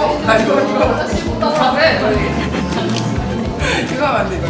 어, 나 이거 이거 네. 이거 하면 안 돼, 이거.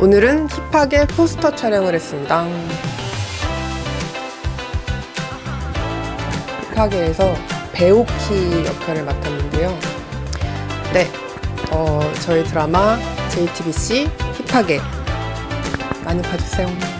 오늘은 힙하게 포스터 촬영을 했습니다. 힙하게에서 배우키 역할을 맡았는데요. 네, 어, 저희 드라마 JTBC 힙하게 많이 봐주세요.